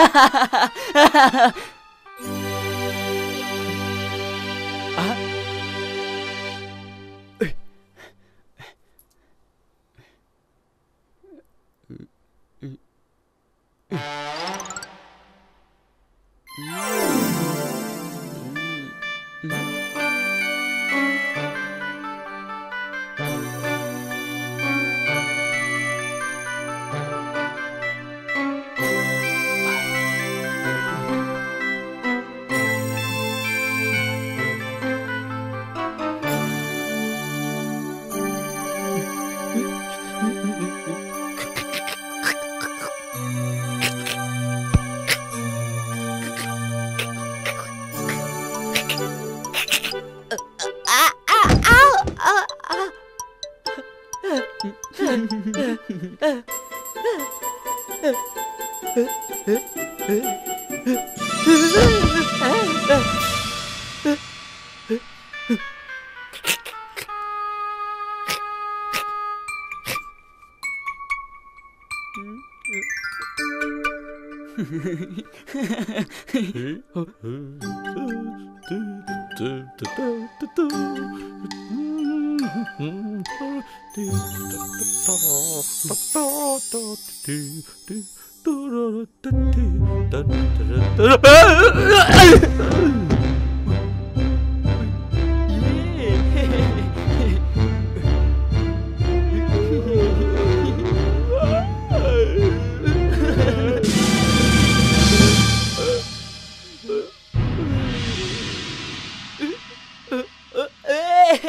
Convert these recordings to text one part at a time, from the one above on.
啊！嗯嗯嗯嗯嗯。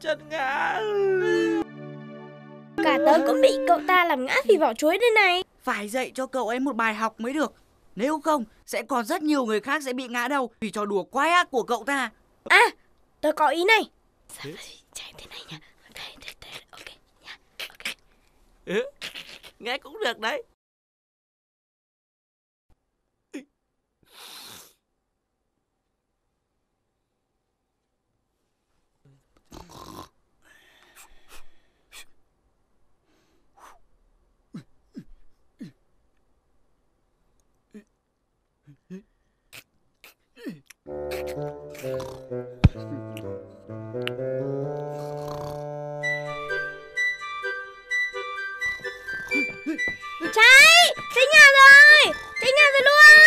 chân ngã. Cả tớ cũng bị cậu ta làm ngã vì vỏ chuối đây này. Phải dạy cho cậu ấy một bài học mới được. Nếu không sẽ còn rất nhiều người khác sẽ bị ngã đầu Vì trò đùa quái ác của cậu ta. À tớ có ý này. Chạy thế này nhá. Ok nha Ok. Nghe cũng được đấy Cháy Cháy nhà rồi Cháy nhà rồi luôn.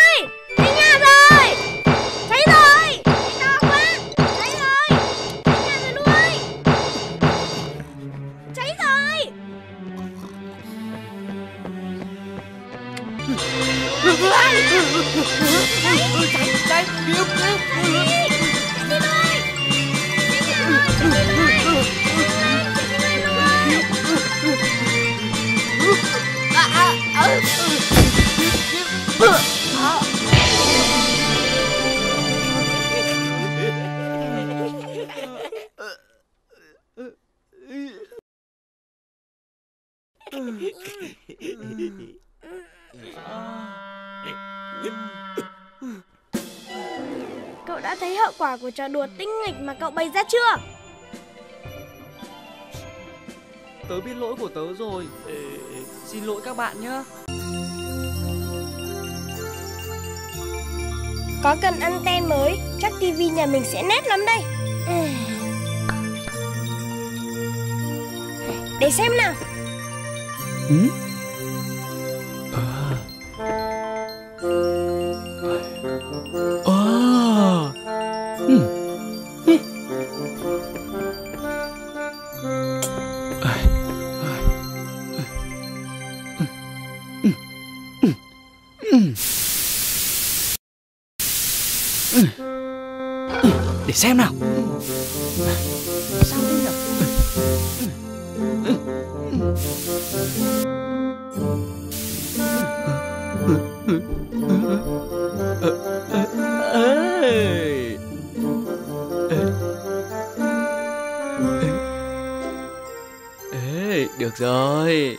Của trò đùa tinh nghịch mà cậu bày ra chưa? Tớ biết lỗi của tớ rồi Xin lỗi các bạn nhé Có cần anten mới, chắc tivi nhà mình sẽ nét lắm đây. Để xem nào. Ừ? Xem nào Sao thế nhỉ Ê. Được rồi.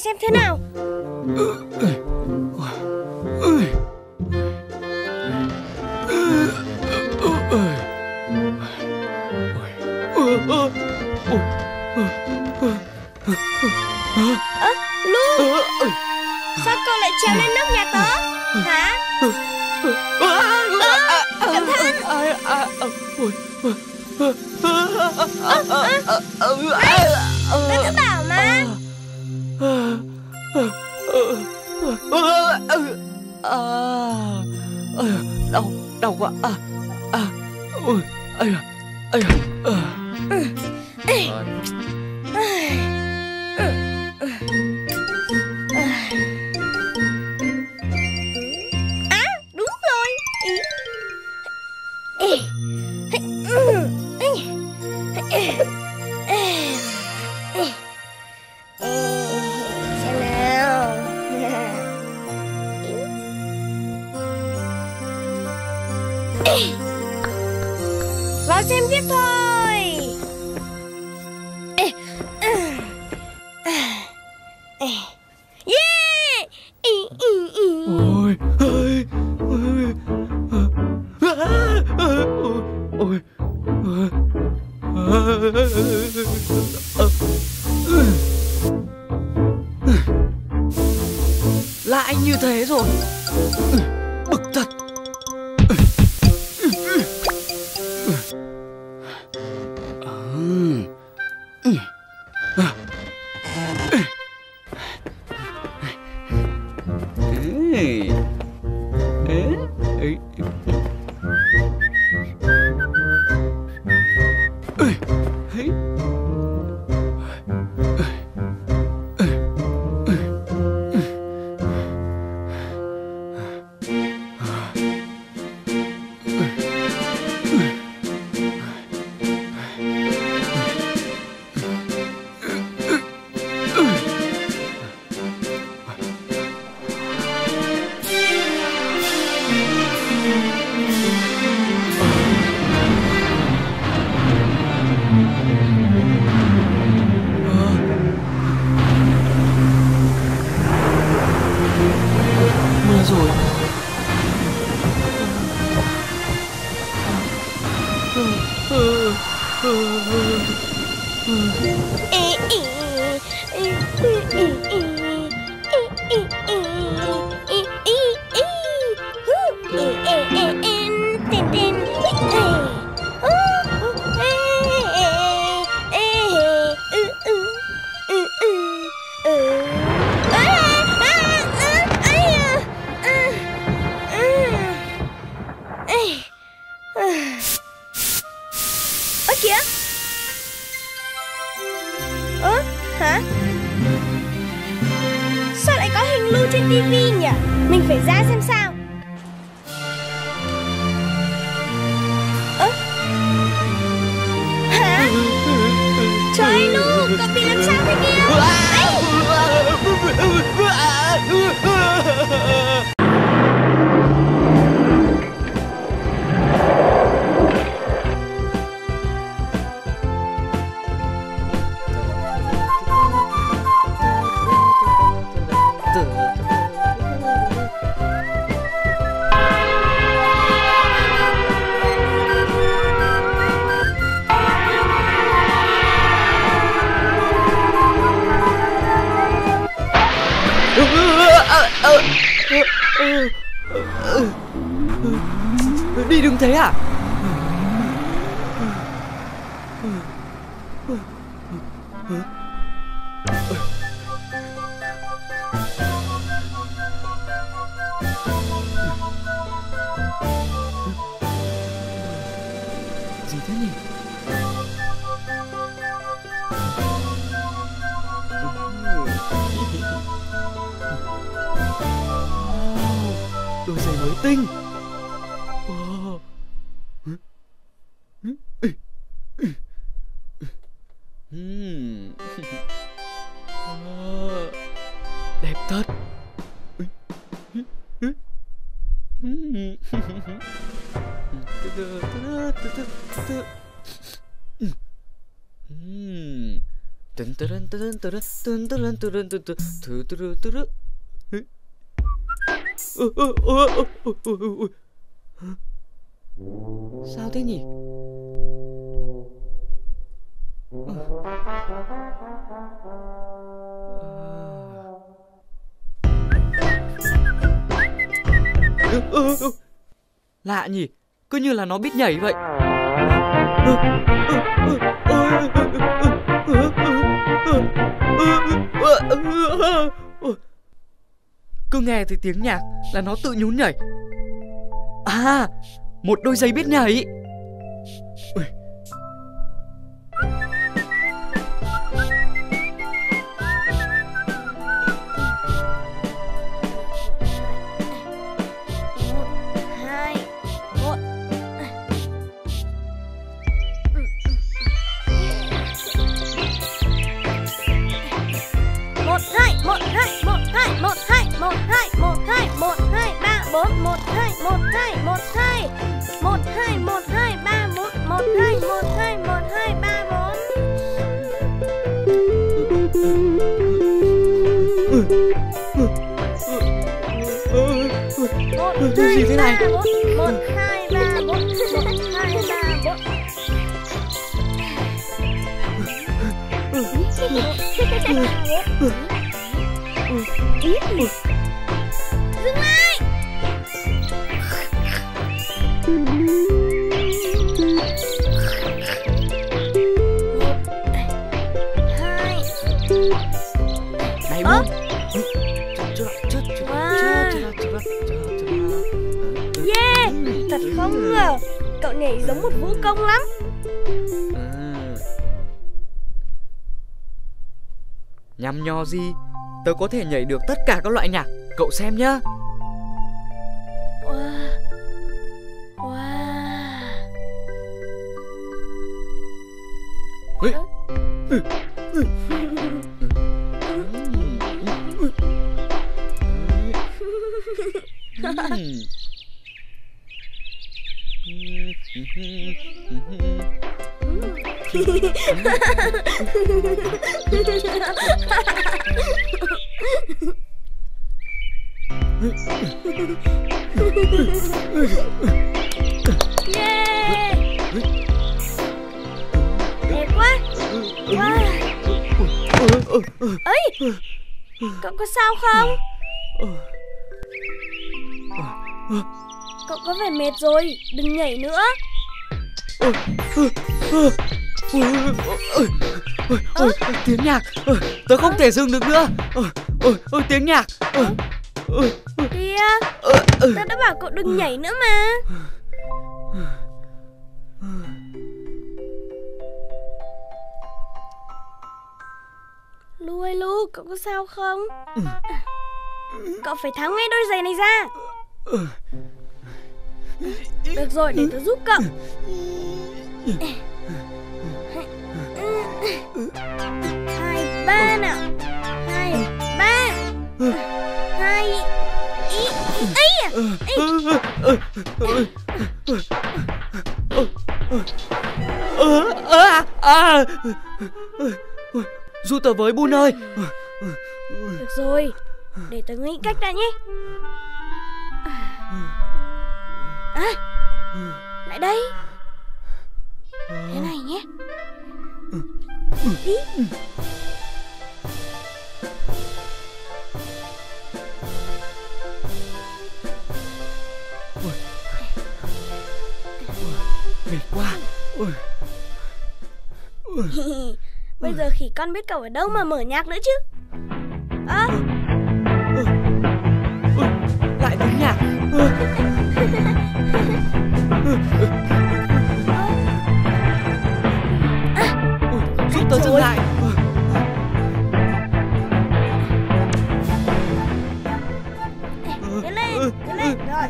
xem thế nào. Ơ kìa. Ơ, hả? Sao lại có hình lưu trên tivi nhỉ? Mình phải ra xem sao. Ơ. Hả? Trời lưu Cậu bị làm sao thế kia Ấy thế à? Sao thế nhỉ? Ờ. Lạ nhỉ, cứ như là nó biết nhảy vậy. Ờ. Cứ nghe thấy tiếng nhạc là nó tự nhún nhảy. À, một đôi giày biết nhảy. Thế này? hai ba bốn một hai ba bốn một hai ba bốn nhảy giống một vũ công lắm. À. Nhằm nho gì? Tớ có thể nhảy được tất cả các loại nhạc. Cậu xem nhá. Ấy cậu có sao không? Cậu có vẻ mệt rồi đừng nhảy nữa. Ôi, tiếng nhạc. Ôi, Tớ không thể dừng được nữa. Ôi, ôi, ôi, tiếng nhạc. Ôi, ôi, kìa tao đã bảo cậu đừng nhảy nữa mà Lu ơi Lu, cậu có sao không? Cậu phải tháo ngay đôi giày này ra Được rồi, để tớ giúp cậu Hai, ba nào Hai, ba Hai, ý, ý à Ơ, ơ, à, à. Giúp tớ với Bun ơi Được rồi, để tớ nghĩ cách đã nhé. À, lại đây. Thế này nhé. Ý. Mệt quá. Ôi, Bây giờ khỉ con biết cậu ở đâu mà mở nhạc nữa chứ Ơ, Lại tiếng nhạc ôi, Giúp tớ dừng lại tiến lên, tiến lên Rồi,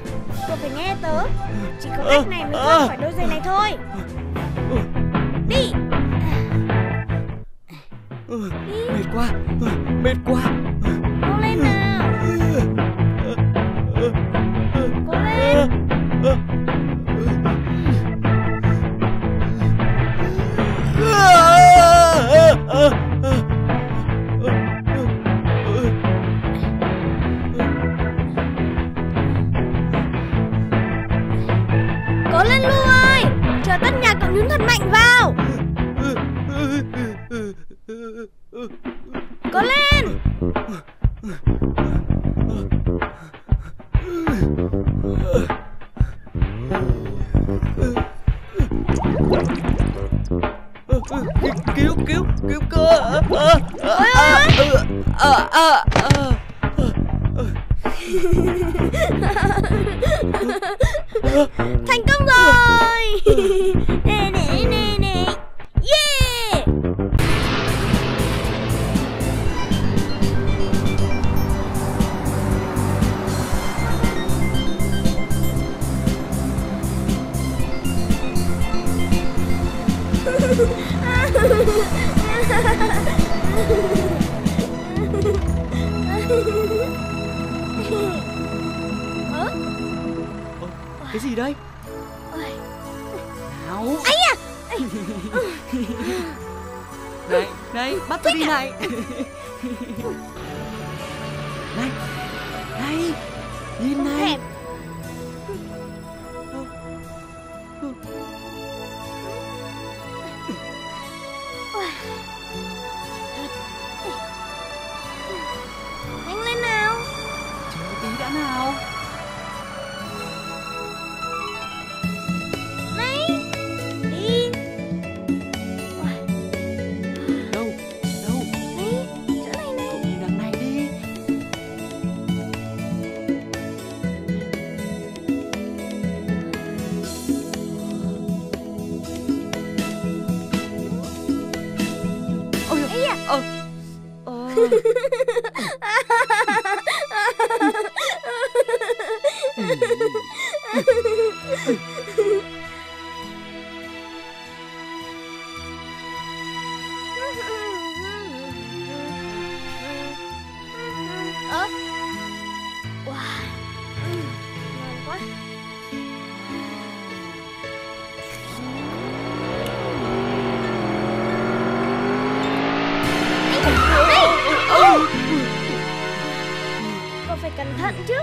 cậu phải nghe tớ Chỉ có cách này mới thoát khỏi đôi giày này thôi mệt quá phải cẩn thận chứ.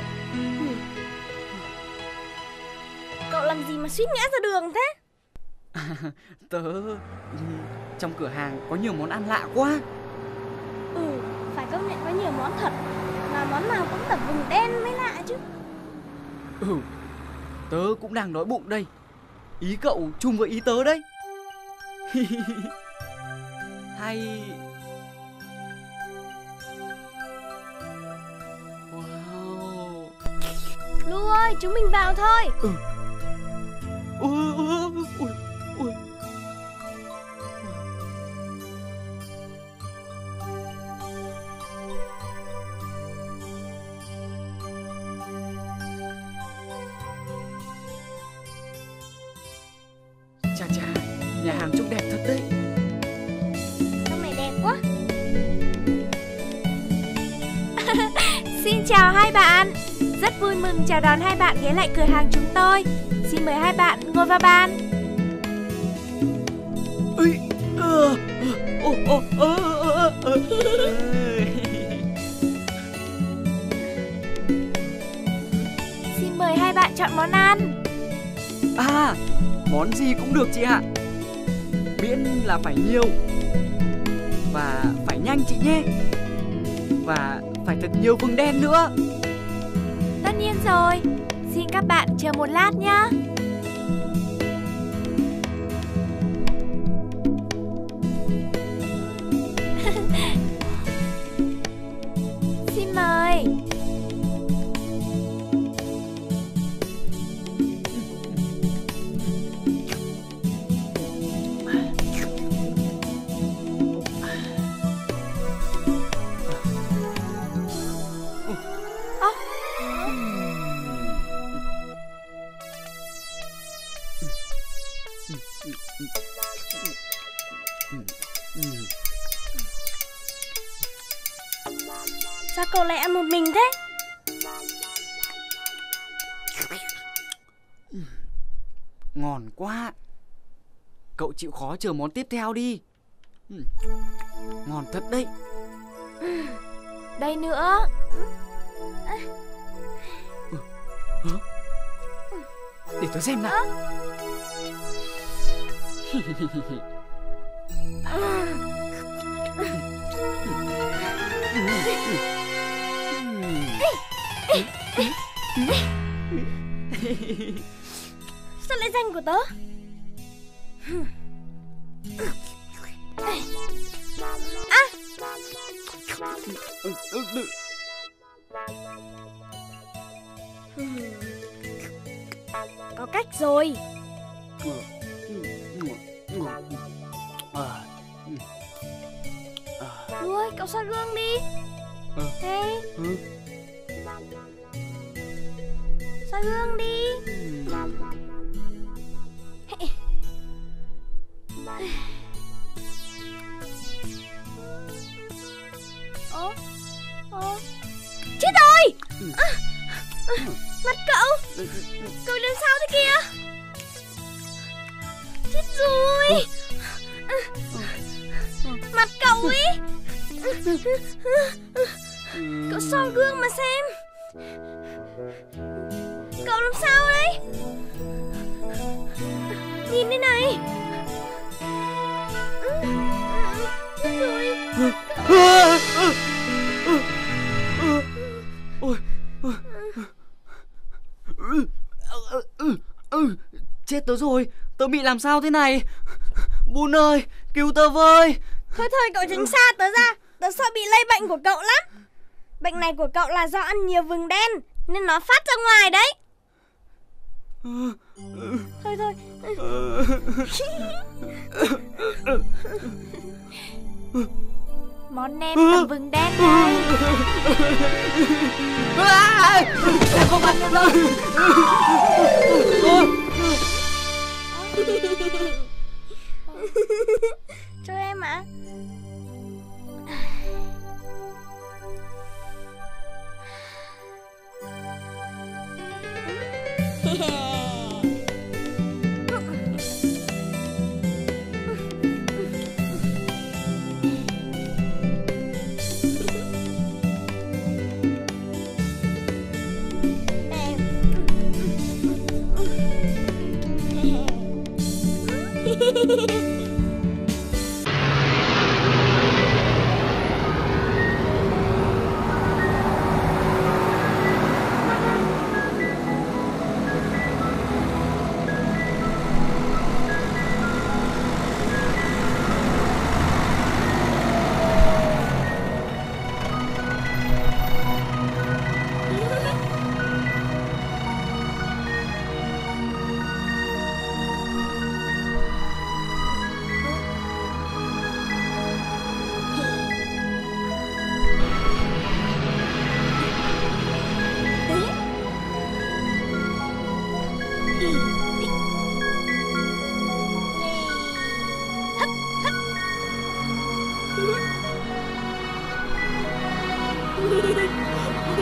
Cậu làm gì mà suýt ngã ra đường thế? Tớ trong cửa hàng có nhiều món ăn lạ quá. Ừ Phải công nhận có nhiều món thật Mà món nào cũng tập vùng đen mới lạ chứ. Ừ tớ cũng đang đói bụng đây. Ý cậu chung với ý tớ đấy. Hay Lu ơi chúng mình vào thôi. Ui ui ui ui chà ghé lại cửa hàng chúng tôi. Xin mời hai bạn ngồi vào bàn. Ờ, ờ, ờ, ờ, ờ, ờ, ờ. Xin mời hai bạn chọn món ăn. À, món gì cũng được chị ạ. Miễn là phải nhiều. Và phải nhanh chị nhé. Và phải thật nhiều vừng đen nữa. Tất nhiên rồi Xin các bạn chờ một lát nhé chịu khó chờ món tiếp theo đi. Ừ. Ngon thật đấy. Đây nữa. Để tôi xem nào. Sao lại danh của tớ À Có cách rồi. À, Ui, cậu soi gương đi. Ờ. Thế soi gương đi. Chết rồi! À, à, Mặt cậu! Cậu làm sao thế kia Chết rồi! À, Mặt cậu ấy! Cậu soi gương mà xem! Cậu làm sao đấy? Nhìn đây này Ôi. Chết tớ rồi Tớ bị làm sao thế này? Bún ơi cứu tớ với. Thôi thôi cậu tránh xa tớ ra. Tớ sợ bị lây bệnh của cậu lắm. Bệnh này của cậu là do ăn nhiều vừng đen Nên nó phát ra ngoài đấy. Thôi thôi Món nem tầm vừng đen đây à, Em không ăn nữa đâu Cho em ạ. Kẹo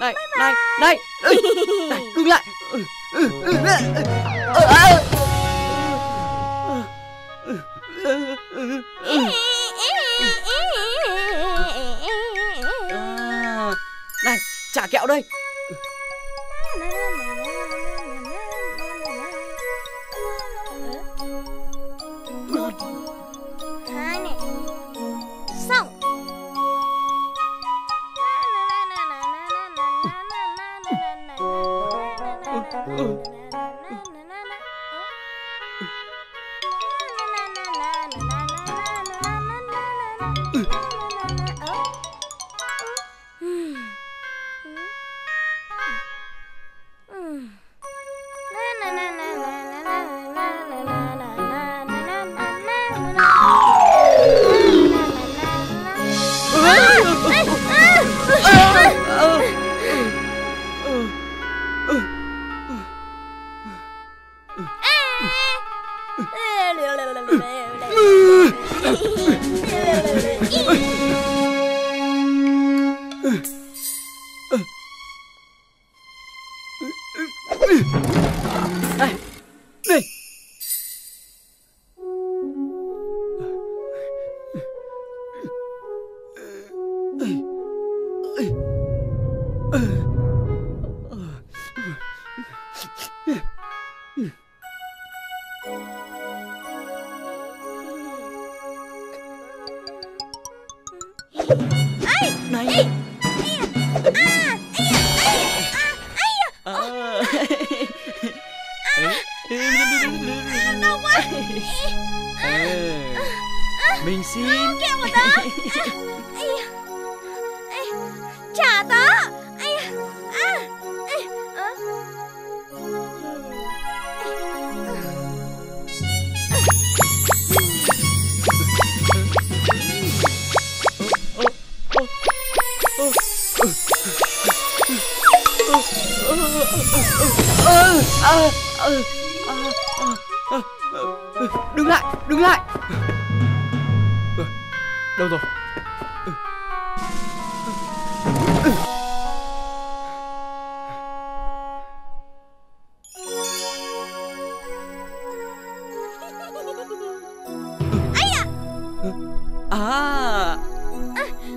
này này này này đứng lại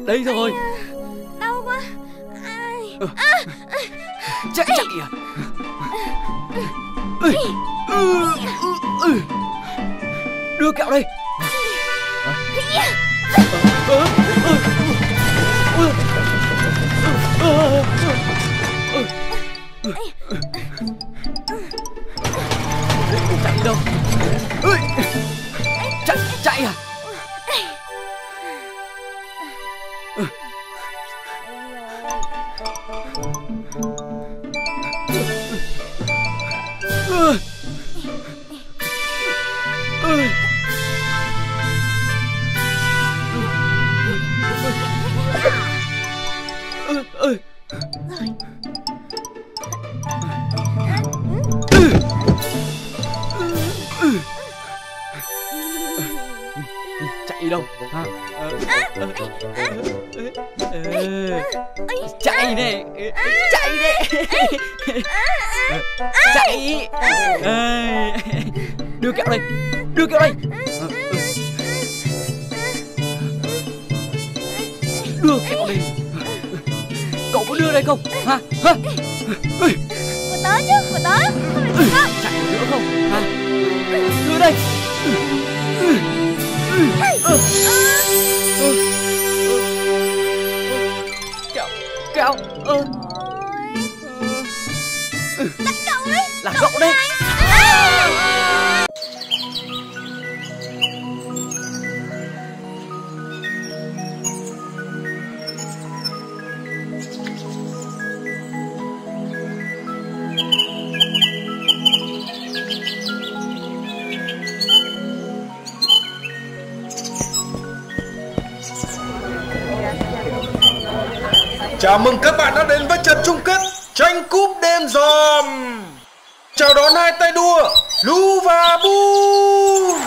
Đây rồi. Đau quá. Ờ. À. À. Chắc chắc à Đưa kẹo đây. Chạy đâu? Chạy chạy à? kẹo ừ. ừ. là cậu ấy là cậu, cậu đấy Chào mừng các bạn đã đến với trận chung kết tranh cúp đêm giòm. Chào đón hai tay đua, Lu và Bu.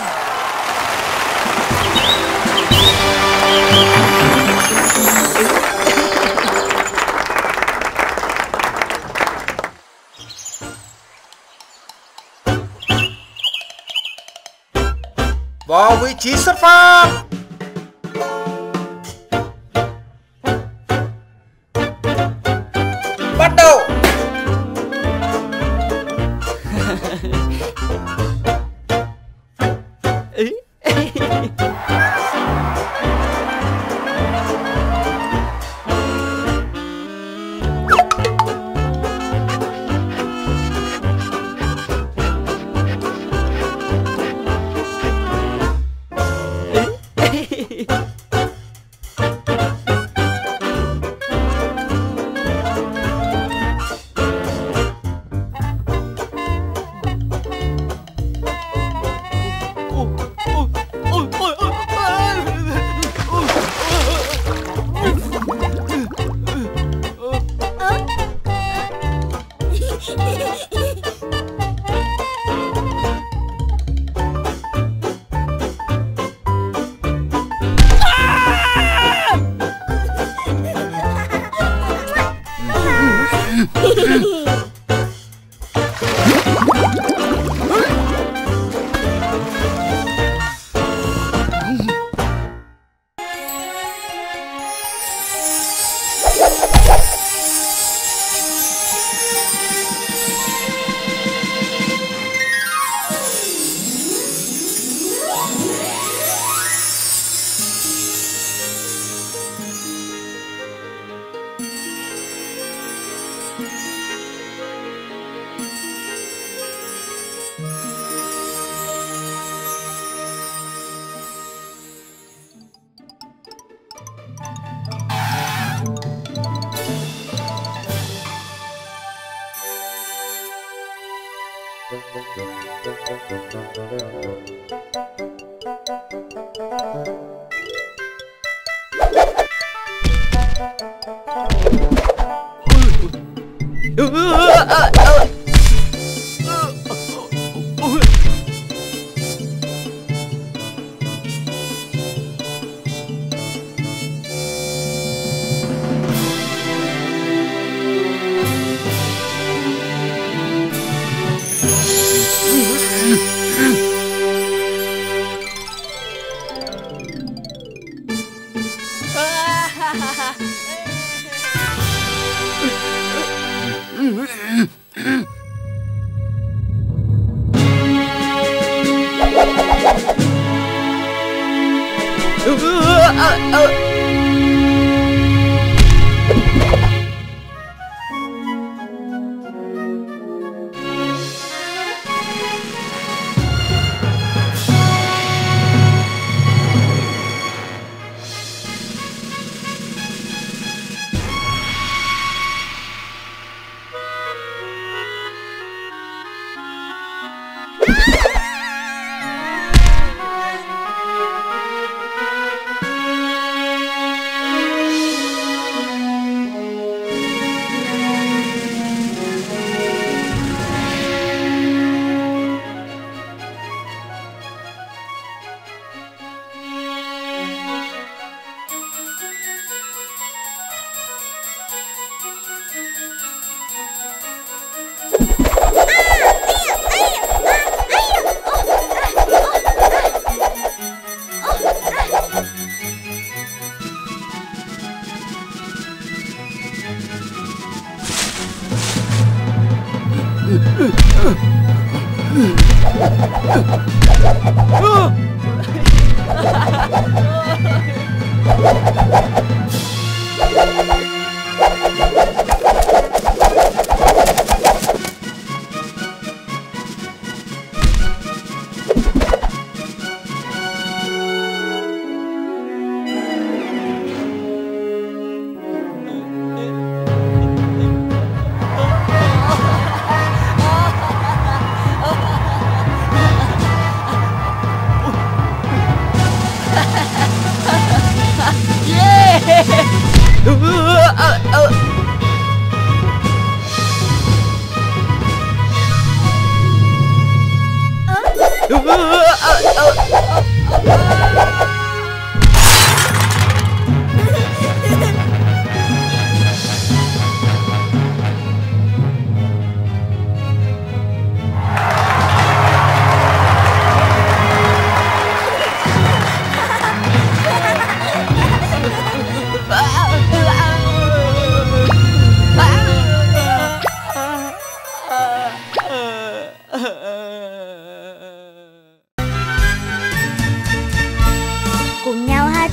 Vào vị trí xuất phát. Yeah!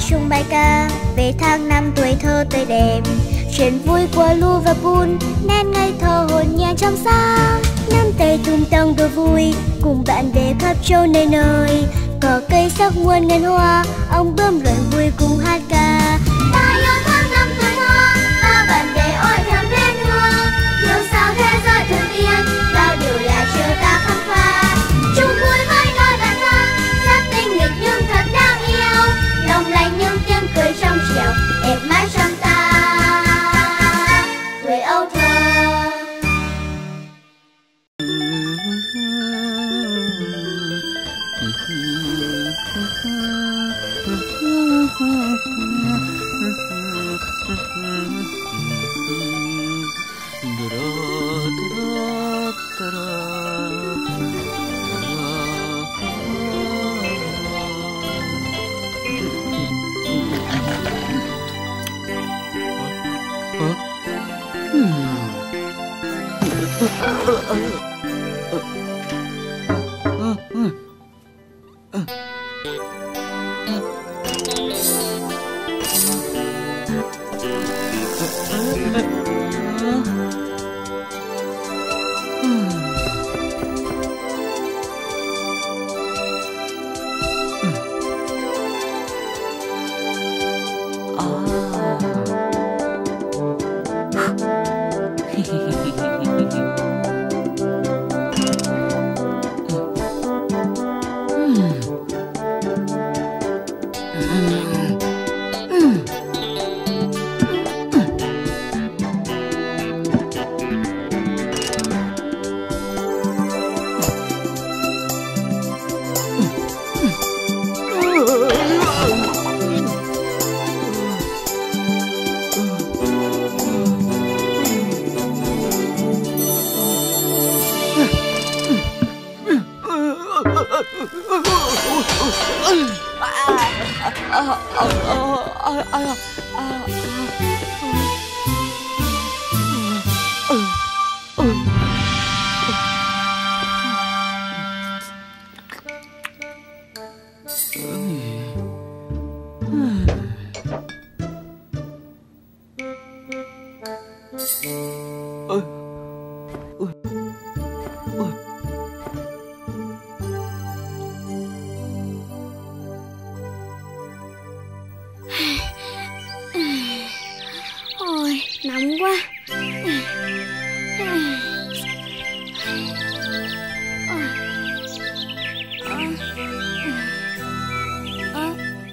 Chung bài ca. Về tháng năm tuổi thơ tươi đẹp chuyện vui của Liverpool nên ngây thơ hồn nhiên trong xa, năm tay tung tăng đùa vui cùng bạn bè khắp châu nơi nơi. Cỏ cây sắc muôn ngàn hoa ông bướm luận vui cùng hát ca.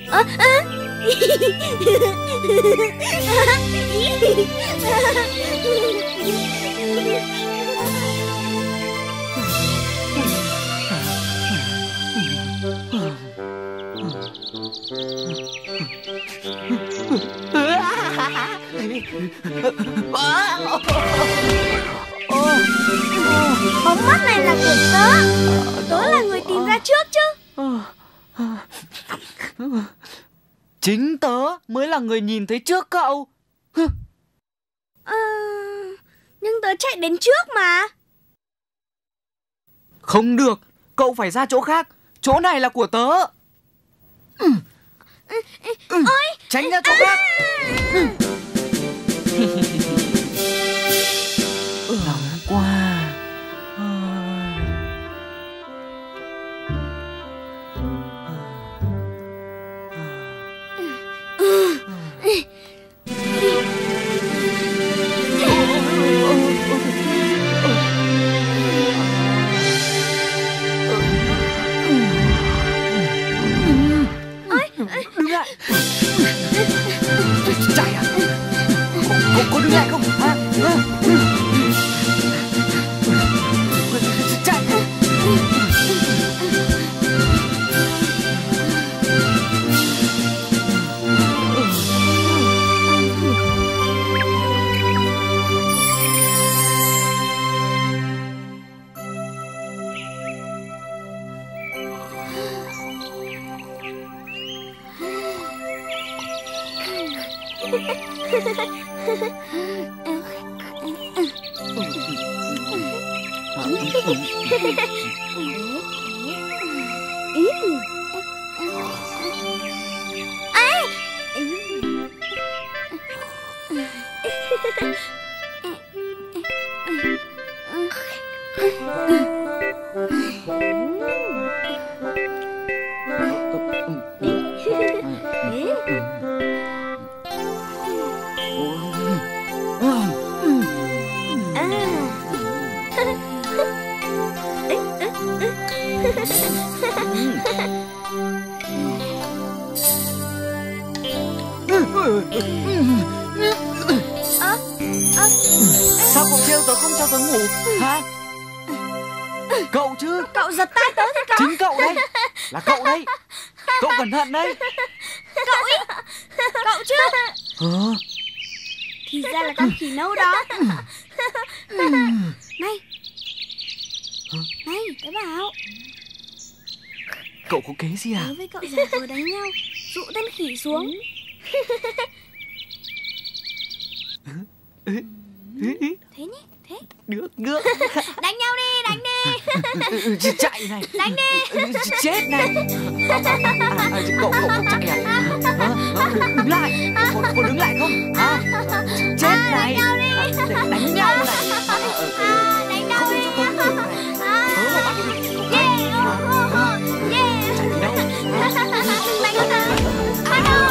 Ơ, ơ. Bóng mắt này là của tớ. Tớ là người tìm ra trước chứ. Chính tớ mới là người nhìn thấy trước cậu. Ờ, Nhưng tớ chạy đến trước mà Không được, cậu phải ra chỗ khác. Chỗ này là của tớ. Ừ. Ừ. Tránh ra chỗ khác. Nóng Đứng lại. Chạy à? Cô, cô, cô đứng lại không? À? Chạy. Xuống. Thế nhỉ Thế. Được được. Đánh nhau đi đánh đi. Ừ, ừ, chạy này. Đánh đi. Ừ, chết này. À, à, à, à, cậu cậu cậu chạy à đứng lại? Có, có đứng lại không? Hả? Chết này. À, để đánh nhau này. À, à, à, à, Đánh nhau không đi. cho này tớ mà bắt được. Cậu Yeah hay. oh, oh, oh, Yeah. Chạy đi đâu? Đừng đánh tớ